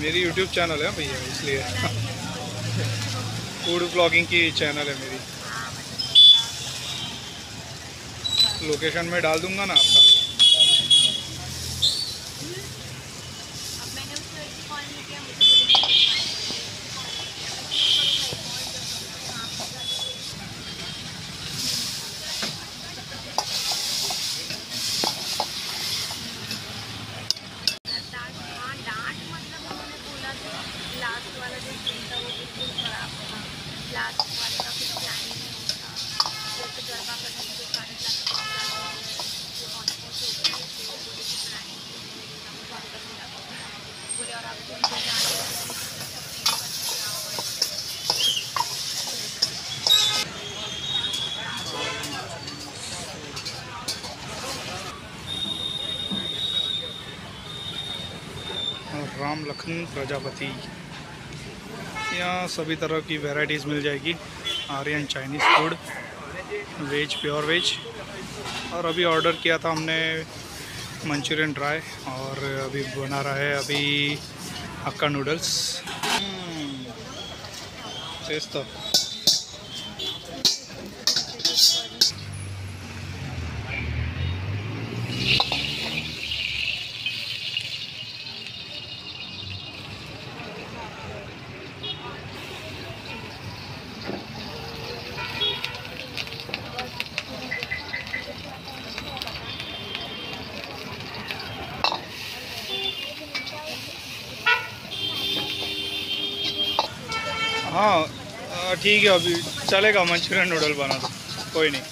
मेरी YouTube channel है भैया, इसलिए। फ़ूड ब्लॉगिंग की चैनल है मेरी। लोकेशन में डाल दूँगा ना आपका। राम लखन प्रजापति। यहाँ सभी तरह की वैरायटीज़ मिल जाएगी। Aryan Chinese food veg pure veg और अभी ऑर्डर किया था हमने मंचूरियन ड्राई और अभी बना रहा है अभी हक्का नूडल्स हम्म, टेस्ट तो हाँ ठीक है अभी चलेगा मंचूरियन नूडल बना कोई नहीं।